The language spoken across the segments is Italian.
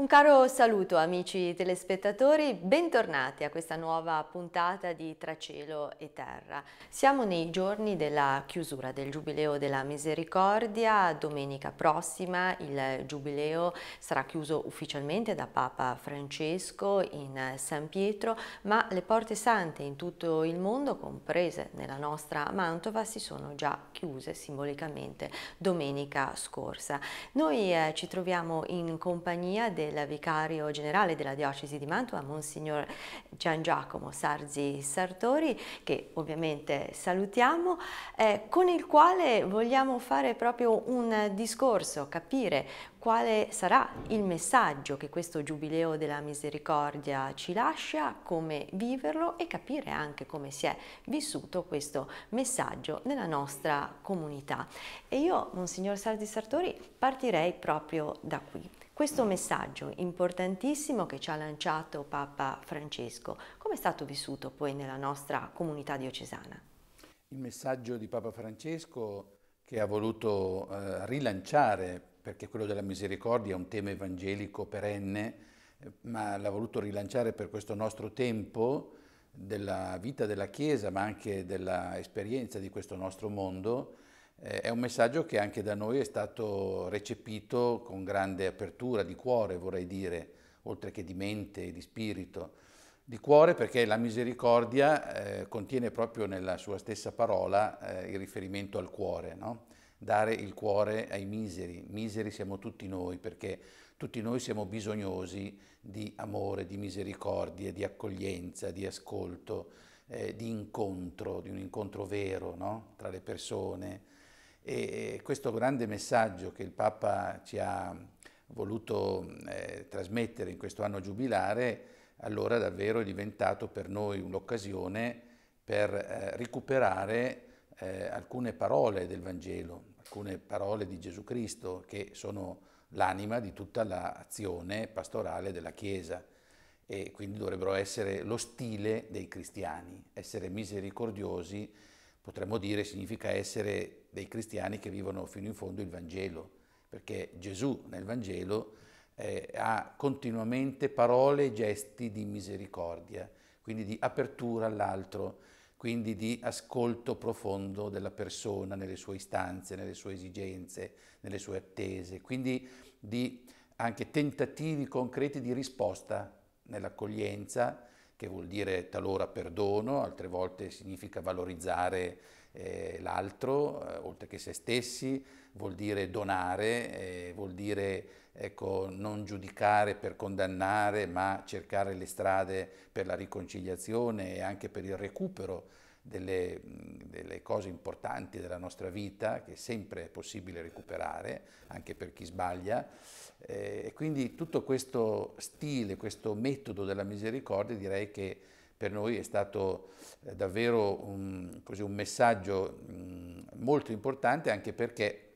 Un caro saluto amici telespettatori, bentornati a questa nuova puntata di Tra cielo e terra. Siamo nei giorni della chiusura del Giubileo della Misericordia, domenica prossima il Giubileo sarà chiuso ufficialmente da Papa Francesco in San Pietro, ma le porte sante in tutto il mondo, comprese nella nostra Mantova, si sono già chiuse simbolicamente domenica scorsa. Noi eh, ci troviamo in compagnia del del vicario generale della diocesi di Mantua, Monsignor Gian Giacomo Sarzi Sartori, che ovviamente salutiamo, eh, con il quale vogliamo fare proprio un discorso, capire quale sarà il messaggio che questo Giubileo della Misericordia ci lascia, come viverlo e capire anche come si è vissuto questo messaggio nella nostra comunità. E io, Monsignor Sardi Sartori, partirei proprio da qui. Questo messaggio importantissimo che ci ha lanciato Papa Francesco, come è stato vissuto poi nella nostra comunità diocesana? Il messaggio di Papa Francesco che ha voluto eh, rilanciare, perché quello della misericordia è un tema evangelico perenne, ma l'ha voluto rilanciare per questo nostro tempo della vita della Chiesa, ma anche dell'esperienza di questo nostro mondo, eh, è un messaggio che anche da noi è stato recepito con grande apertura di cuore, vorrei dire, oltre che di mente e di spirito. Di cuore perché la misericordia eh, contiene proprio nella sua stessa parola eh, il riferimento al cuore, no? dare il cuore ai miseri. Miseri siamo tutti noi perché tutti noi siamo bisognosi di amore, di misericordia, di accoglienza, di ascolto, eh, di incontro, di un incontro vero no? tra le persone, e questo grande messaggio che il Papa ci ha voluto eh, trasmettere in questo anno giubilare, allora davvero è diventato per noi un'occasione per eh, recuperare eh, alcune parole del Vangelo, alcune parole di Gesù Cristo che sono l'anima di tutta l'azione pastorale della Chiesa. E quindi dovrebbero essere lo stile dei cristiani, essere misericordiosi potremmo dire significa essere dei cristiani che vivono fino in fondo il Vangelo, perché Gesù nel Vangelo eh, ha continuamente parole e gesti di misericordia, quindi di apertura all'altro, quindi di ascolto profondo della persona nelle sue istanze, nelle sue esigenze, nelle sue attese, quindi di anche tentativi concreti di risposta nell'accoglienza, che vuol dire talora perdono, altre volte significa valorizzare eh, l'altro, eh, oltre che se stessi, vuol dire donare, eh, vuol dire ecco, non giudicare per condannare, ma cercare le strade per la riconciliazione e anche per il recupero delle, delle, cose importanti della nostra vita, che sempre è possibile recuperare, anche per chi sbaglia. Eh, e quindi tutto questo stile, questo metodo della misericordia direi che per noi è stato eh, davvero un, così, un messaggio molto importante anche perché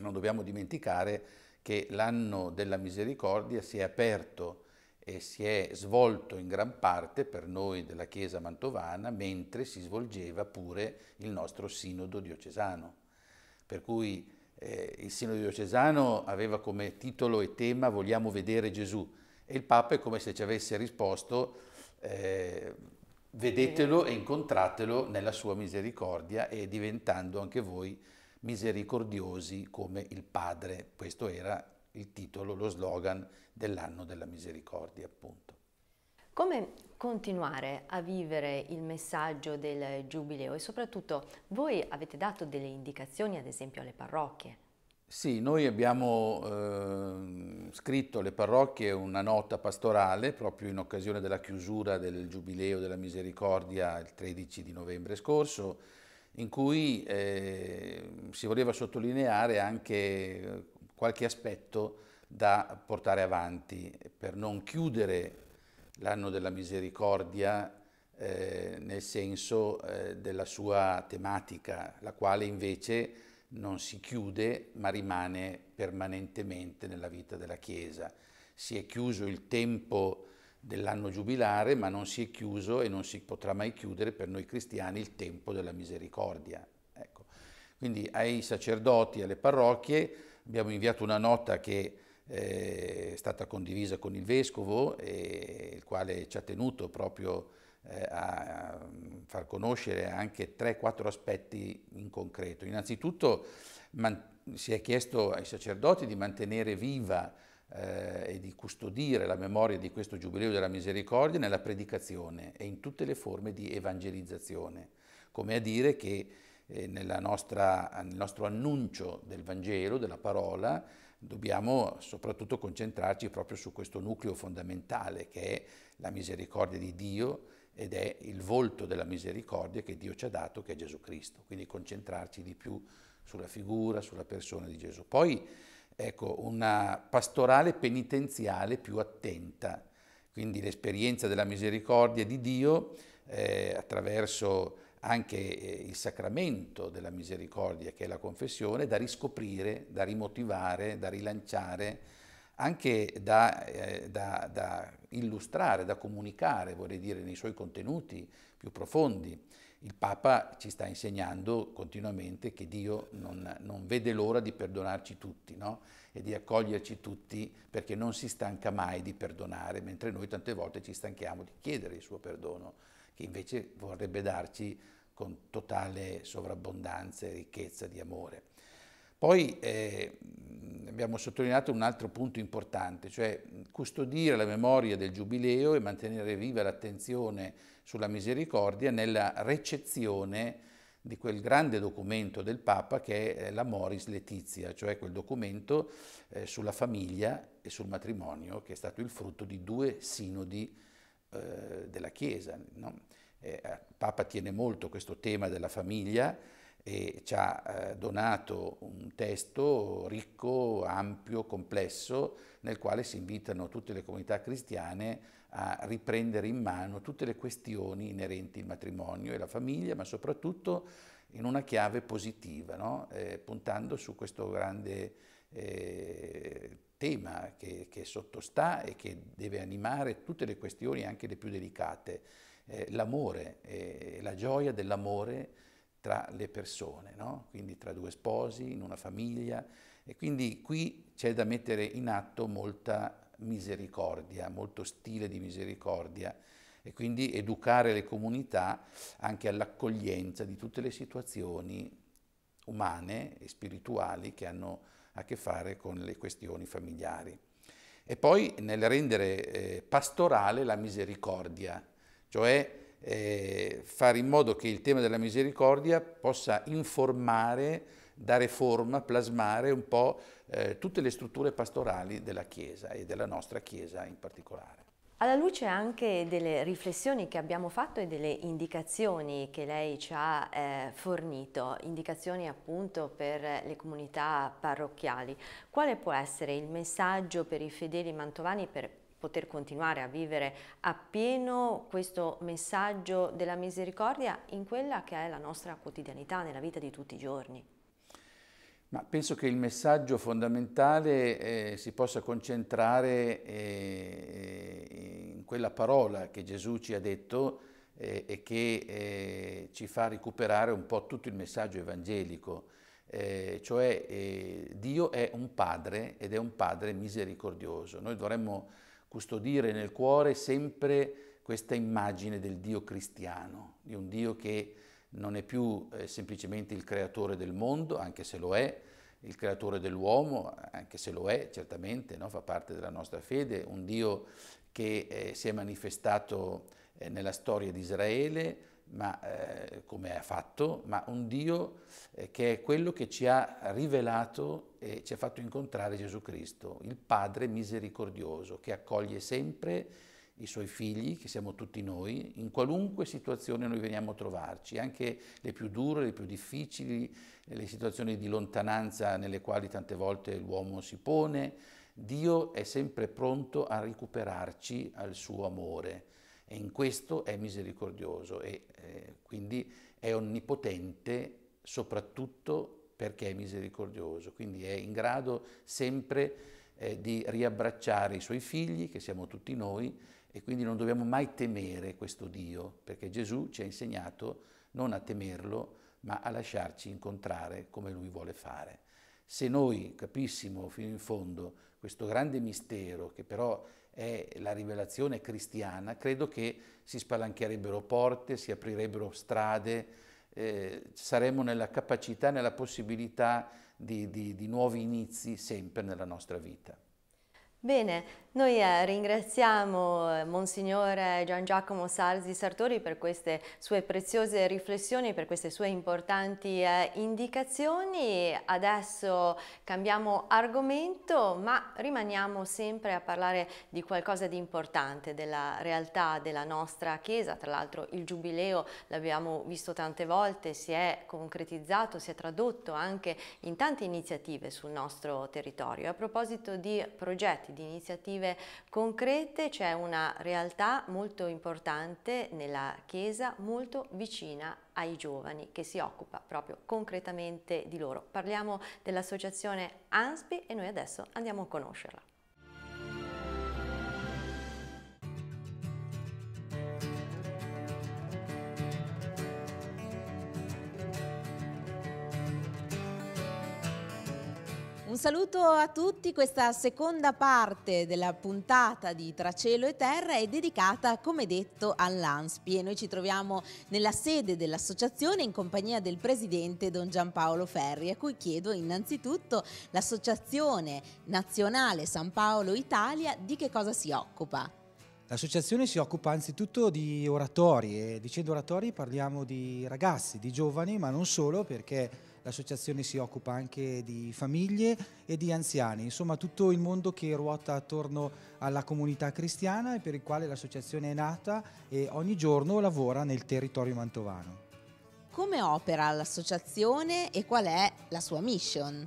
non dobbiamo dimenticare che l'anno della misericordia si è aperto e si è svolto in gran parte per noi della Chiesa mantovana mentre si svolgeva pure il nostro sinodo diocesano. Per cui eh, il Sinodo diocesano aveva come titolo e tema Vogliamo vedere Gesù e il Papa è come se ci avesse risposto eh, vedetelo e incontratelo nella sua misericordia e diventando anche voi misericordiosi come il Padre. Questo era il titolo, lo slogan dell'anno della misericordia appunto. Come continuare a vivere il messaggio del Giubileo e soprattutto voi avete dato delle indicazioni ad esempio alle parrocchie? Sì, noi abbiamo eh, scritto alle parrocchie una nota pastorale proprio in occasione della chiusura del Giubileo della Misericordia il 13 di novembre scorso, in cui eh, si voleva sottolineare anche qualche aspetto da portare avanti per non chiudere l'anno della misericordia eh, nel senso eh, della sua tematica, la quale invece non si chiude ma rimane permanentemente nella vita della Chiesa. Si è chiuso il tempo dell'anno giubilare, ma non si è chiuso e non si potrà mai chiudere per noi cristiani il tempo della misericordia. Ecco. Quindi ai sacerdoti, alle parrocchie, abbiamo inviato una nota che eh, è stata condivisa con il Vescovo, il quale ci ha tenuto proprio eh, a far conoscere anche 3-4 aspetti in concreto. Innanzitutto si è chiesto ai sacerdoti di mantenere viva eh, e di custodire la memoria di questo Giubileo della Misericordia nella predicazione e in tutte le forme di evangelizzazione, come a dire che nostra, nel nostro annuncio del Vangelo, della parola, dobbiamo soprattutto concentrarci proprio su questo nucleo fondamentale che è la misericordia di Dio ed è il volto della misericordia che Dio ci ha dato, che è Gesù Cristo. Quindi concentrarci di più sulla figura, sulla persona di Gesù. Poi ecco, una pastorale penitenziale più attenta, quindi l'esperienza della misericordia di Dio eh, attraverso anche eh, il sacramento della misericordia che è la confessione, da riscoprire, da rimotivare, da rilanciare anche da, eh, da, da, illustrare, da comunicare, vorrei dire, nei suoi contenuti più profondi. Il Papa ci sta insegnando continuamente che Dio non, non vede l'ora di perdonarci tutti no? e di accoglierci tutti perché non si stanca mai di perdonare, mentre noi tante volte ci stanchiamo di chiedere il suo perdono, che invece vorrebbe darci con totale sovrabbondanza e ricchezza di amore. Poi eh, abbiamo sottolineato un altro punto importante, cioè custodire la memoria del Giubileo e mantenere viva l'attenzione sulla misericordia nella recezione di quel grande documento del Papa che è la Moris Letizia, cioè quel documento eh, sulla famiglia e sul matrimonio che è stato il frutto di due sinodi eh, della Chiesa. No? Eh, il Papa tiene molto questo tema della famiglia e ci ha eh, donato un testo ricco, ampio, complesso, nel quale si invitano tutte le comunità cristiane a riprendere in mano tutte le questioni inerenti al matrimonio e la famiglia, ma soprattutto in una chiave positiva, no? eh, puntando su questo grande eh, tema che, che, sottostà e che deve animare tutte le questioni, anche le più delicate, eh, l'amore, la gioia dell'amore tra le persone, no? quindi tra due sposi, in una famiglia, e quindi qui c'è da mettere in atto molta misericordia, molto stile di misericordia e quindi educare le comunità anche all'accoglienza di tutte le situazioni umane e spirituali che hanno a che fare con le questioni familiari. E poi nel rendere eh, pastorale la misericordia, cioè eh, fare in modo che il tema della misericordia possa informare, dare forma, plasmare un po' eh, tutte le strutture pastorali della Chiesa e della nostra Chiesa in particolare. Alla luce anche delle riflessioni che abbiamo fatto e delle indicazioni che lei ci ha eh, fornito, indicazioni appunto per le comunità parrocchiali, quale può essere il messaggio per i fedeli mantovani per poter continuare a vivere appieno questo messaggio della misericordia in quella che è la nostra quotidianità, nella vita di tutti i giorni? Ma penso che il messaggio fondamentale eh, si possa concentrare eh, in quella parola che Gesù ci ha detto eh, e che eh, ci fa recuperare un po' tutto il messaggio evangelico, eh, cioè eh, Dio è un Padre ed è un Padre misericordioso. Noi dovremmo custodire nel cuore sempre questa immagine del Dio cristiano, di un Dio che non è più eh, semplicemente il creatore del mondo, anche se lo è, il creatore dell'uomo, anche se lo è, certamente, no? fa parte della nostra fede, un Dio che eh, si è manifestato eh, nella storia di Israele, ma, eh, come ha fatto, ma un Dio eh, che è quello che ci ha rivelato e ci ha fatto incontrare Gesù Cristo, il Padre misericordioso, che accoglie sempre i suoi figli, che siamo tutti noi, in qualunque situazione noi veniamo a trovarci, anche le più dure, le più difficili, le situazioni di lontananza nelle quali tante volte l'uomo si pone, Dio è sempre pronto a recuperarci al suo amore e in questo è misericordioso e eh, quindi è onnipotente soprattutto perché è misericordioso, quindi è in grado sempre eh, di riabbracciare i suoi figli, che siamo tutti noi, e quindi non dobbiamo mai temere questo Dio, perché Gesù ci ha insegnato non a temerlo, ma a lasciarci incontrare come Lui vuole fare. Se noi capissimo fino in fondo questo grande mistero che però è la rivelazione cristiana, credo che si spalancherebbero porte, si aprirebbero strade, eh, saremmo nella capacità, nella possibilità di, di, di nuovi inizi sempre nella nostra vita. Bene, noi eh, ringraziamo eh, Monsignore Gian Giacomo Sarzi Sartori per queste sue preziose riflessioni, per queste sue importanti eh, indicazioni. Adesso cambiamo argomento, ma rimaniamo sempre a parlare di qualcosa di importante, della realtà della nostra Chiesa. Tra l'altro il Giubileo l'abbiamo visto tante volte, si è concretizzato, si è tradotto anche in tante iniziative sul nostro territorio. A proposito di progetti, di iniziative concrete, c'è una realtà molto importante nella Chiesa, molto vicina ai giovani, che si occupa proprio concretamente di loro. Parliamo dell'associazione ANSPI e noi adesso andiamo a conoscerla. Saluto a tutti, questa seconda parte della puntata di Tra cielo e terra è dedicata come detto all'ANSPI e noi ci troviamo nella sede dell'associazione in compagnia del presidente Don Giampaolo Ferri a cui chiedo innanzitutto l'associazione nazionale San Paolo Italia di che cosa si occupa. L'associazione si occupa anzitutto di oratori e dicendo oratori parliamo di ragazzi, di giovani ma non solo perché l'associazione si occupa anche di famiglie e di anziani, insomma tutto il mondo che ruota attorno alla comunità cristiana e per il quale l'associazione è nata e ogni giorno lavora nel territorio mantovano. Come opera l'associazione e qual è la sua mission?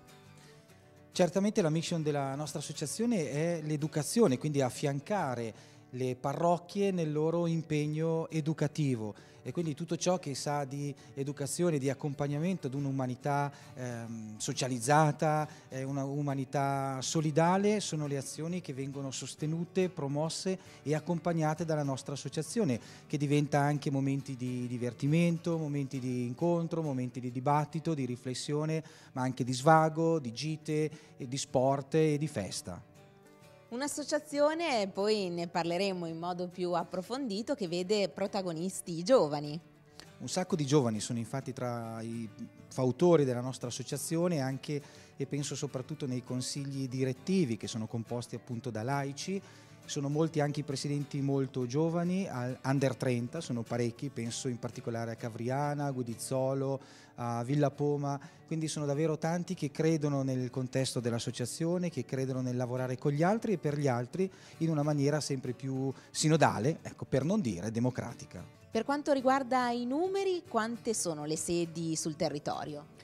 Certamente la mission della nostra associazione è l'educazione, quindi affiancare le parrocchie nel loro impegno educativo e quindi tutto ciò che sa di educazione, di accompagnamento ad un'umanità ehm, socializzata, eh, un'umanità solidale sono le azioni che vengono sostenute, promosse e accompagnate dalla nostra associazione che diventa anche momenti di divertimento, momenti di incontro, momenti di dibattito, di riflessione, ma anche di svago, di gite, di sport e di festa. Un'associazione, poi ne parleremo in modo più approfondito, che vede protagonisti i giovani. Un sacco di giovani sono infatti tra i fautori della nostra associazione anche e penso soprattutto nei consigli direttivi che sono composti appunto da laici sono molti anche i presidenti molto giovani, under 30, sono parecchi, penso in particolare a Cavriana, a Gudizzolo, a Villa Poma, quindi sono davvero tanti che credono nel contesto dell'associazione, che credono nel lavorare con gli altri e per gli altri in una maniera sempre più sinodale, ecco, per non dire democratica. Per quanto riguarda i numeri, quante sono le sedi sul territorio?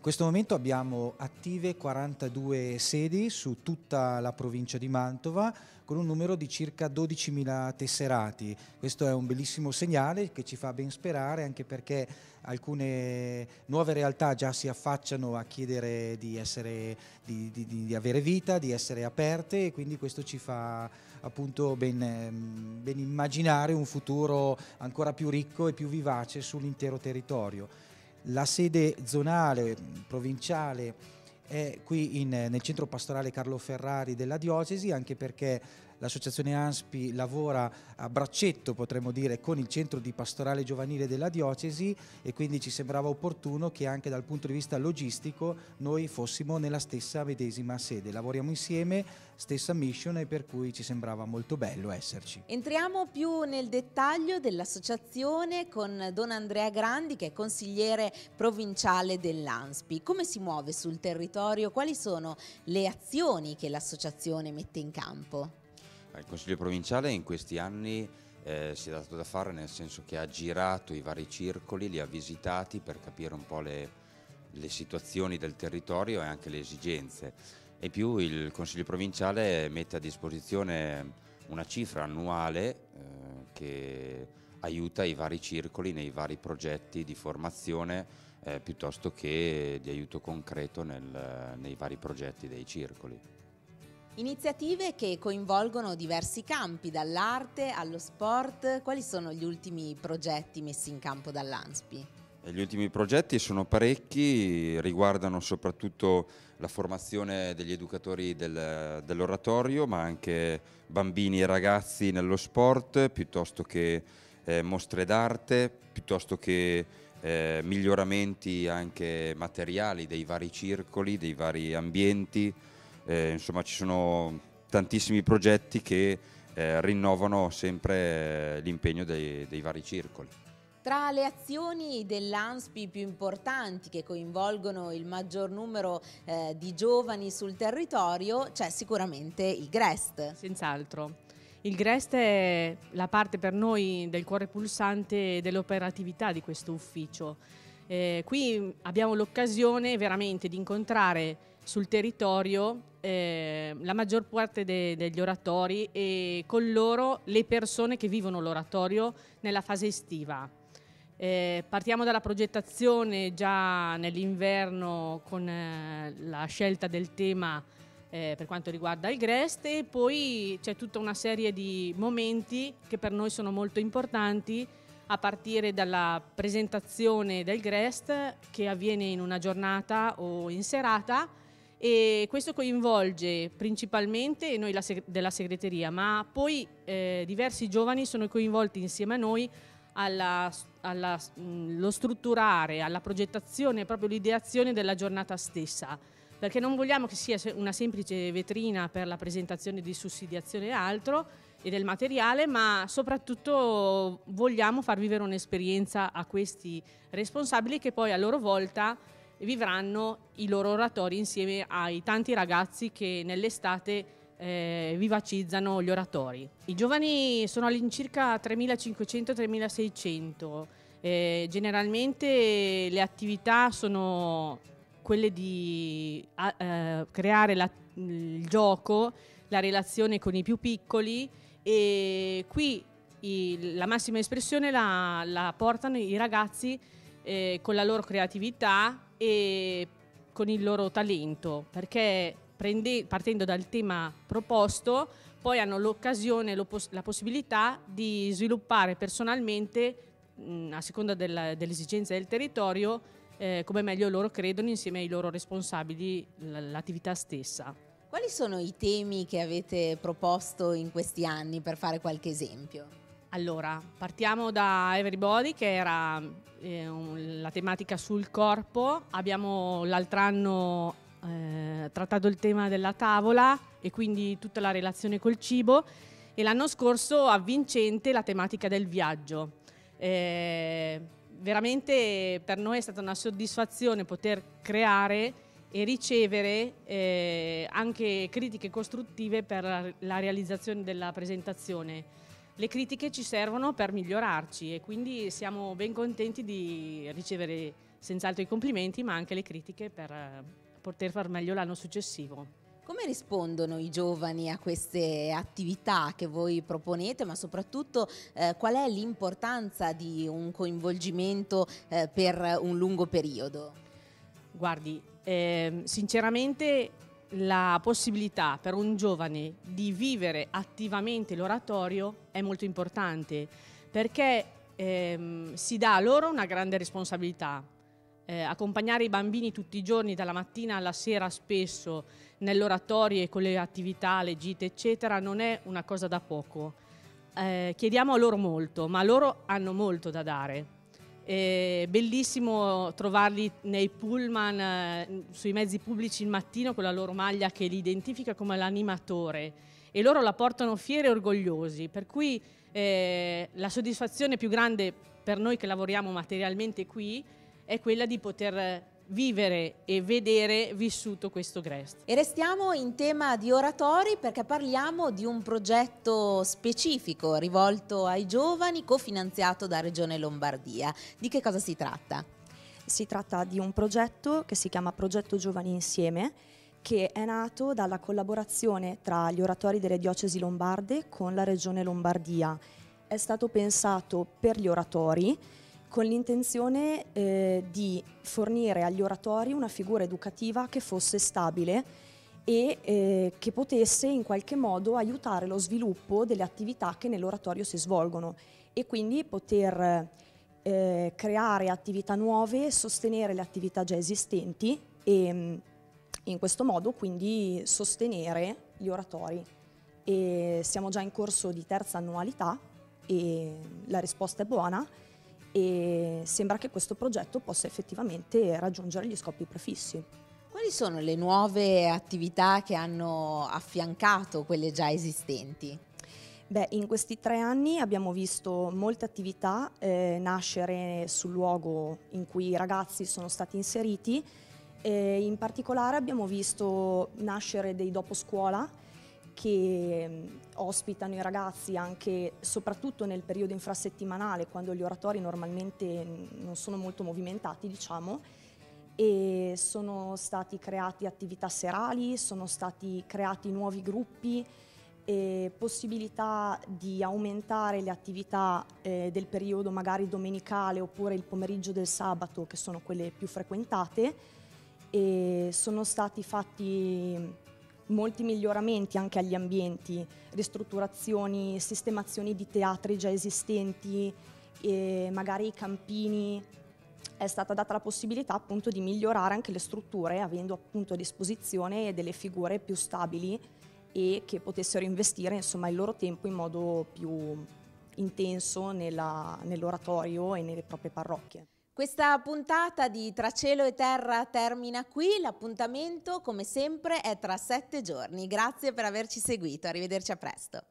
In questo momento abbiamo attive 42 sedi su tutta la provincia di Mantova con un numero di circa 12.000 tesserati. Questo è un bellissimo segnale che ci fa ben sperare anche perché alcune nuove realtà già si affacciano a chiedere di, essere, di, di, di avere vita, di essere aperte e quindi questo ci fa appunto ben, ben immaginare un futuro ancora più ricco e più vivace sull'intero territorio. La sede zonale, provinciale, è qui in, nel centro pastorale Carlo Ferrari della diocesi, anche perché l'associazione ANSPI lavora a braccetto, potremmo dire, con il centro di pastorale giovanile della diocesi e quindi ci sembrava opportuno che anche dal punto di vista logistico noi fossimo nella stessa medesima sede. Lavoriamo insieme, stessa mission e per cui ci sembrava molto bello esserci. Entriamo più nel dettaglio dell'associazione con Don Andrea Grandi che è consigliere provinciale dell'ANSPI. Come si muove sul territorio? Quali sono le azioni che l'associazione mette in campo? Il Consiglio provinciale in questi anni eh, si è dato da fare nel senso che ha girato i vari circoli, li ha visitati per capire un po' le, le situazioni del territorio e anche le esigenze. E più il Consiglio provinciale mette a disposizione una cifra annuale eh, che aiuta i vari circoli nei vari progetti di formazione eh, piuttosto che di aiuto concreto nel, nei vari progetti dei circoli. Iniziative che coinvolgono diversi campi, dall'arte allo sport. Quali sono gli ultimi progetti messi in campo dall'ANSPI? Gli ultimi progetti sono parecchi, riguardano soprattutto la formazione degli educatori del, dell'oratorio, ma anche bambini e ragazzi nello sport, piuttosto che eh, mostre d'arte, piuttosto che eh, miglioramenti anche materiali dei vari circoli, dei vari ambienti. Eh, insomma ci sono tantissimi progetti che eh, rinnovano sempre eh, l'impegno dei, dei vari circoli. Tra le azioni dell'ANSPI più importanti che coinvolgono il maggior numero eh, di giovani sul territorio c'è sicuramente il GREST. Senz'altro. Il GREST è la parte per noi del cuore pulsante dell'operatività di questo ufficio. Eh, qui abbiamo l'occasione veramente di incontrare sul territorio eh, la maggior parte de degli oratori e con loro le persone che vivono l'oratorio nella fase estiva. Eh, partiamo dalla progettazione già nell'inverno con eh, la scelta del tema eh, per quanto riguarda il Grest e poi c'è tutta una serie di momenti che per noi sono molto importanti a partire dalla presentazione del Grest che avviene in una giornata o in serata e questo coinvolge principalmente noi della segreteria ma poi eh, diversi giovani sono coinvolti insieme a noi alla, alla, lo strutturare, alla progettazione, proprio l'ideazione della giornata stessa, perché non vogliamo che sia una semplice vetrina per la presentazione di sussidiazione e altro e del materiale, ma soprattutto vogliamo far vivere un'esperienza a questi responsabili che poi a loro volta vivranno i loro oratori insieme ai tanti ragazzi che nell'estate eh, vivacizzano gli oratori. I giovani sono all'incirca 3.500-3.600. Eh, generalmente le attività sono quelle di eh, creare la, il gioco, la relazione con i più piccoli e qui i, la massima espressione la, la portano i ragazzi eh, con la loro creatività e con il loro talento perché prende, partendo dal tema proposto, poi hanno l'occasione, la possibilità di sviluppare personalmente, mh, a seconda della, delle esigenze del territorio, eh, come meglio loro credono insieme ai loro responsabili l'attività stessa. Quali sono i temi che avete proposto in questi anni per fare qualche esempio? Allora, partiamo da Everybody che era eh, un, la tematica sul corpo, abbiamo l'altro anno eh, trattato il tema della tavola e quindi tutta la relazione col cibo e l'anno scorso avvincente la tematica del viaggio. Eh, veramente per noi è stata una soddisfazione poter creare e ricevere eh, anche critiche costruttive per la realizzazione della presentazione. Le critiche ci servono per migliorarci e quindi siamo ben contenti di ricevere senz'altro i complimenti ma anche le critiche per poter far meglio l'anno successivo. Come rispondono i giovani a queste attività che voi proponete, ma soprattutto eh, qual è l'importanza di un coinvolgimento eh, per un lungo periodo? Guardi, eh, sinceramente la possibilità per un giovane di vivere attivamente l'oratorio è molto importante perché ehm, si dà loro una grande responsabilità eh, accompagnare i bambini tutti i giorni, dalla mattina alla sera spesso, nell'oratorio e con le attività, le gite, eccetera, non è una cosa da poco. Eh, chiediamo a loro molto, ma loro hanno molto da dare. È bellissimo trovarli nei pullman, eh, sui mezzi pubblici il mattino con la loro maglia che li identifica come l'animatore. E loro la portano fieri e orgogliosi, per cui eh, la soddisfazione più grande per noi che lavoriamo materialmente qui è quella di poter vivere e vedere vissuto questo Grest. E restiamo in tema di oratori perché parliamo di un progetto specifico rivolto ai giovani cofinanziato da Regione Lombardia. Di che cosa si tratta? Si tratta di un progetto che si chiama Progetto Giovani Insieme che è nato dalla collaborazione tra gli oratori delle diocesi lombarde con la Regione Lombardia. È stato pensato per gli oratori con l'intenzione eh, di fornire agli oratori una figura educativa che fosse stabile e eh, che potesse in qualche modo aiutare lo sviluppo delle attività che nell'oratorio si svolgono e quindi poter eh, creare attività nuove, sostenere le attività già esistenti e in questo modo quindi sostenere gli oratori. E siamo già in corso di terza annualità e la risposta è buona e sembra che questo progetto possa effettivamente raggiungere gli scopi prefissi. Quali sono le nuove attività che hanno affiancato quelle già esistenti? Beh, in questi tre anni abbiamo visto molte attività eh, nascere sul luogo in cui i ragazzi sono stati inseriti. Eh, in particolare abbiamo visto nascere dei dopo scuola che mh, mm, ospitano i ragazzi anche soprattutto nel periodo infrasettimanale, quando gli oratori normalmente non sono molto movimentati, diciamo, e sono stati creati attività serali, sono stati creati nuovi gruppi, e possibilità di aumentare le attività eh, del periodo magari domenicale oppure il pomeriggio del sabato, che sono quelle più frequentate, e sono stati fatti molti miglioramenti anche agli ambienti, ristrutturazioni, sistemazioni di teatri già esistenti, magari i campini. È stata data la possibilità appunto di migliorare anche le strutture avendo appunto a disposizione delle figure più stabili e che potessero investire insomma, il loro tempo in modo più intenso nella, nell'oratorio e nelle proprie parrocchie. Questa puntata di Tra cielo e terra termina qui, l'appuntamento come sempre è tra sette giorni. Grazie per averci seguito, arrivederci a presto.